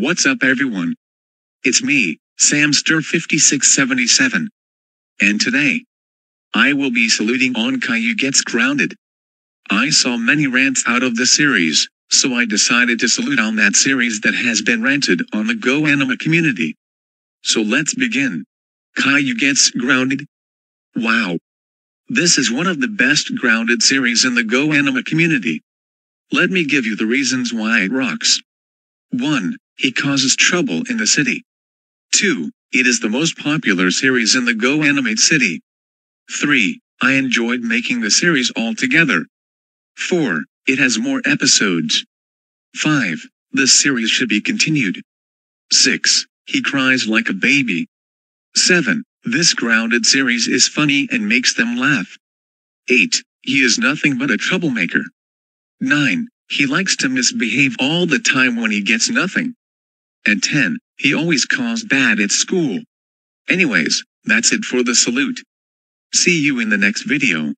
What's up everyone? It's me, Samster5677. And today, I will be saluting on Caillou Gets Grounded. I saw many rants out of the series, so I decided to salute on that series that has been ranted on the Go Animate community. So let's begin. Caillou Gets Grounded? Wow. This is one of the best grounded series in the Go Animate community. Let me give you the reasons why it rocks. 1. He causes trouble in the city. 2. It is the most popular series in the Go Animate City. 3. I enjoyed making the series altogether. 4. It has more episodes. 5. The series should be continued. 6. He cries like a baby. 7. This grounded series is funny and makes them laugh. 8. He is nothing but a troublemaker. 9. He likes to misbehave all the time when he gets nothing. And 10. He always calls bad at school. Anyways, that's it for the salute. See you in the next video.